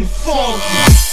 and funky.